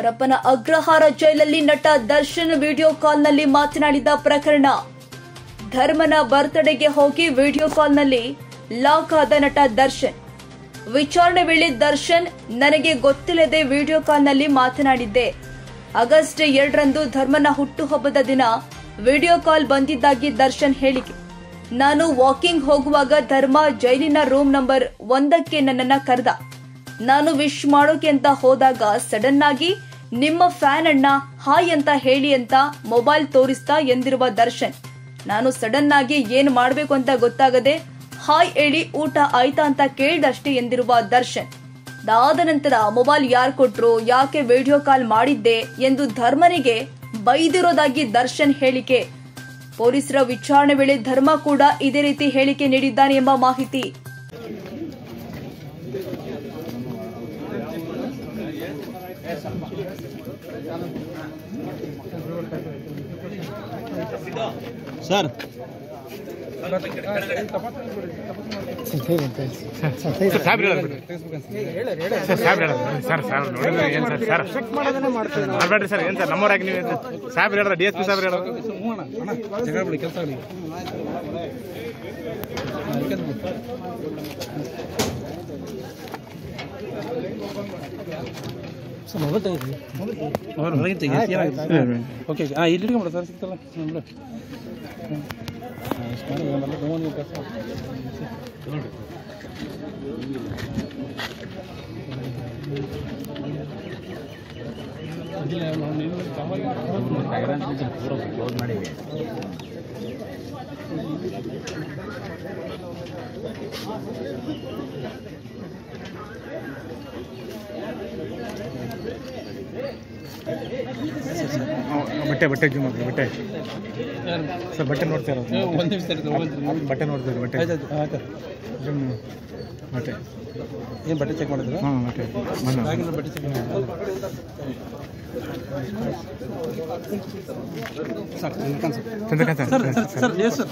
ಪರಪ್ಪನ ಅಗ್ರಹಾರ ಜೈಲಲ್ಲಿ ನಟ ದರ್ಶನ್ ವಿಡಿಯೋ ಕಾಲ್ನಲ್ಲಿ ಮಾತನಾಡಿದ ಪ್ರಕರಣ. ಧರ್ಮನ ಬರ್ತ್ಡೇಗೆ ಹೋಗಿ ವಿಡಿಯೋ ಕಾಲ್ನಲ್ಲಿ ಲಾಕ್ ಆದ ನಟ ದರ್ಶನ್. ವಿಚಾರಣೆ ವೇಳೆ ದರ್ಶನ್ ನನಗೆ ಗೊತ್ತಿಲ್ಲದೆ ವಿಡಿಯೋ ಕಾಲ್ನಲ್ಲಿ ಮಾತನಾಡಿದ್ದೆ. ಆಗಸ್ಟ್ ಎರಡರಂದು ಧರ್ಮನ ಹುಟ್ಟುಹಬ್ಬದ ದಿನ ವಿಡಿಯೋ ಕಾಲ್ ಬಂದಿದ್ದಾಗಿ ದರ್ಶನ್ ಹೇಳಿಕೆ. ನಾನು ವಾಕಿಂಗ್ ಹೋಗುವಾಗ ಧರ್ಮ ಜೈಲಿನ ರೂಮ್ ನಂಬರ್ ಒಂದಕ್ಕೆ ನನ್ನನ್ನ ಕರೆದ. ನಾನು ವಿಶ್ ಮಾಡೋಕೆ ಅಂತ ಹೋದಾಗ ಸಡನ್ ಆಗಿ ನಿಮ್ಮ ಫ್ಯಾನ್ ಅಣ್ಣ, ಹಾಯ್ ಅಂತ ಹೇಳಿ ಅಂತ ಮೊಬೈಲ್ ತೋರಿಸ್ತಾ ಎಂದಿರುವ ದರ್ಶನ್. ನಾನು ಸಡನ್ ಆಗಿ ಏನ್ ಮಾಡ್ಬೇಕು ಅಂತ ಗೊತ್ತಾಗದೆ, ಹಾಯ್ ಹೇಳಿ, ಊಟ ಆಯ್ತಾ ಅಂತ ಕೇಳ್ದಷ್ಟೇ ಎಂದಿರುವ ದರ್ಶನ್. ಅದಾದ ನಂತರ ಮೊಬೈಲ್ ಯಾರು ಕೊಟ್ರು, ಯಾಕೆ ವಿಡಿಯೋ ಕಾಲ್ ಮಾಡಿದ್ದೆ ಎಂದು ಧರ್ಮನಿಗೆ ಬೈದಿರೋದಾಗಿ ದರ್ಶನ್ ಹೇಳಿಕೆ. ಪೊಲೀಸರ ವಿಚಾರಣೆ ವೇಳೆ ಧರ್ಮ ಕೂಡ ಇದೇ ರೀತಿ ಹೇಳಿಕೆ ನೀಡಿದ್ದಾನೆ ಎಂಬ ಮಾಹಿತಿ. ಸರ್ ಸಾಹೇಬ್ರು sir sir sir sir sir sir ಏನು ಸರ್ ಸರ್ ಸರ್ ಸರ್ ಸಾಹೇಬ್ರು ಸರ್ ಸಾಹೇಬ್ರು ಸರ್ ಸರ್ ಏನಾಗುತ್ತೆ ಓಕೆ ಹಾಂ ಇಲ್ಲಿ ಇಟ್ಕೊಂಬಿಡ ಸರ್ ಸಿಗ್ತಲ್ಲ ಹ್ಞೂ ಬಿಡು ಹ್ಞೂ ಇಷ್ಟು ಮಾಡಿ ಆಮೇಲೆ ಬಟ್ಟೆ ಬಟ್ಟೆ ಜೂಮ್ ಮಾಡಿ ಬಟ್ಟೆ. ಸರ್ ಬಟ್ಟೆ ನೋಡ್ತಾ ಇರೋದು. ಬಟ್ಟೆ ನೋಡ್ತಾ ಇರೋದು ಬಟ್ಟೆ. ಜೂಮ್ ಬಟ್ಟೆ. ಏನು ಬಟ್ಟೆ ಚೆಕ್ ಮಾಡಿದ್ರು? ಹಾಂ ಬಟ್ಟೆ. ಬಟ್ಟೆ check Chandrakant sir sir yes sir.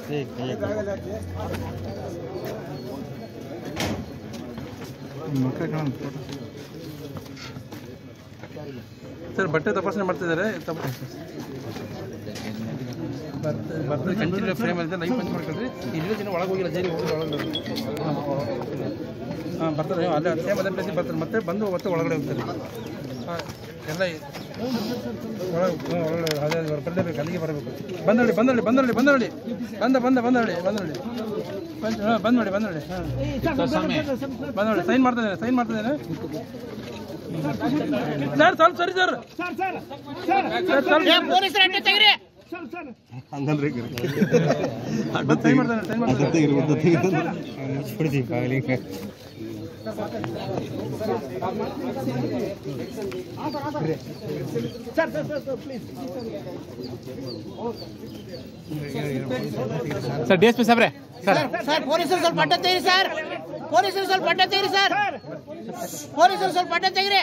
ಮಕ್ಕಳ ಸರ್ ಬಟ್ಟೆ ತಪಾಸಣೆ ಮಾಡ್ತಿದ್ದಾರೆ ಬರ್ತದೆ ಕಂಟಿನ್ಯೂ ಫ್ರೇಮ್ ಇದೆ ಲೈವ್ ಪಂಚ್ ಮಾಡ್ಕೊಳ್ರಿ ಇಲ್ಲಿ ದಿನ ಒಳಗೆ ಹೋಗಿಲ್ಲ ಜೈಲಿಗೆ ಹೋಗಿ ಒಳಗೆ ಹಾಂ ಬರ್ತಾರೆ ಅಲ್ಲೇ ಸೇಮ್ ಅದೇ ಪ್ಲೇಸಿಗೆ ಬರ್ತಾರೆ ಮತ್ತೆ ಬಂದು ಮತ್ತೆ ಒಳಗಡೆ ಹೋಗ್ತಾರೆ ಹಾಂ ಎಲ್ಲ ಒಳಗೆ ಒಳಗಡೆ ಅದೇ ಬರಲೇಬೇಕು ಅಲ್ಲಿಗೆ ಬರಬೇಕು ಬಂದಳಿ ಬಂದಳಿ ಬಂದಳಿ ಬಂದಳಿ ಬಂದ ಬಂದ ಬಂದಳಿ ಬಂದಳಿ ಬಂದ್ ಹಾಂ ಬಂದ್ ನೋಡಿ ಬಂದ್ ನೋಡಿ ಹಾಂ ಬಂದ್ ನೋಡಿ ಸೈನ್ ಮಾಡ್ತಾ ಇದ್ದೇನೆ ಸೈನ್ ಮಾಡ್ತಾ ಇದ್ದೇನೆ ಸರ್ ಸ್ವಲ್ಪ ಸರಿ ಸರ್. ಸರ್ ಸ್ವಲ್ಪ ಬಂದ್ ಸೈನ್ ಮಾಡ್ತಾನೆ ಸೈನ್ ಮಾಡ್ತಾನೆ ಸರ್ ಡಿ ಎಸ್ ಪಿ ಸಾಹೇಬ್ರೆ ಸರ್ ಸರ್ ಪೊಲೀಸರು ಸ್ವಲ್ಪ ಅಡ್ಡ ತೆಗಿರಿ ಸರ್. ಪೊಲೀಸರು ಸ್ವಲ್ಪ ಅಡ್ಡ ತೆಗಿರಿ ಸರ್. ಪೊಲೀಸರು ಸ್ವಲ್ಪ ಅಡ್ಡ ತೆಗ್ರಿ.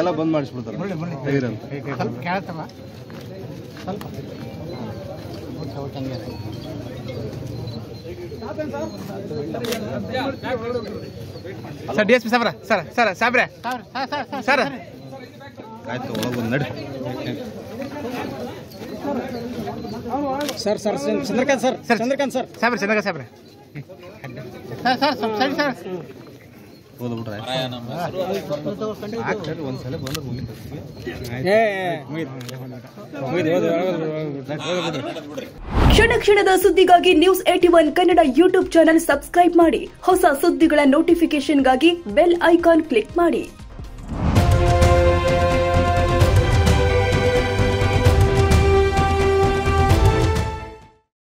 ಎಲ್ಲ ಬಂದ್ ಮಾಡಿಸ್ಬಿಡ್ತಾರೆ. ಸರ್ ಡಿ ಎಸ್ ಪಿ ಸಾಬ್ರ ಸರ್ ಸರ್ ಸಾಬ್ರೆ. ಸರ್. ಆಯ್ತು ಒಳಗೆ ಬಂದು ನಡಿ. Sir sir Chandrakant sir sir Chandrakant sir. ಸಾಹೇಬ್ರೆ ಚಂದ್ರಕಾಂತ್ ಸಾಹೇಬ್ರೆ ಸರ್ ಸರ್ ಸರಿ ಸರ್. ಓದ್ಬಿಟ್ರೆ ಒಂದ್ಸಲ ಬಂದ್ರೆ ಕ್ಷಣ ಕ್ಷಣದ ಸುದ್ದಿಗಾಗಿ news at one Kannada YouTube channel subscribe ಮಾಡಿ. ಹೊಸ ಸುದ್ದಿಗಳ ನೋಟಿಫಿಕೇಶನ್ಗಾಗಿ ಬೆಲ್ ಐಕಾನ್ ಕ್ಲಿಕ್ ಮಾಡಿ.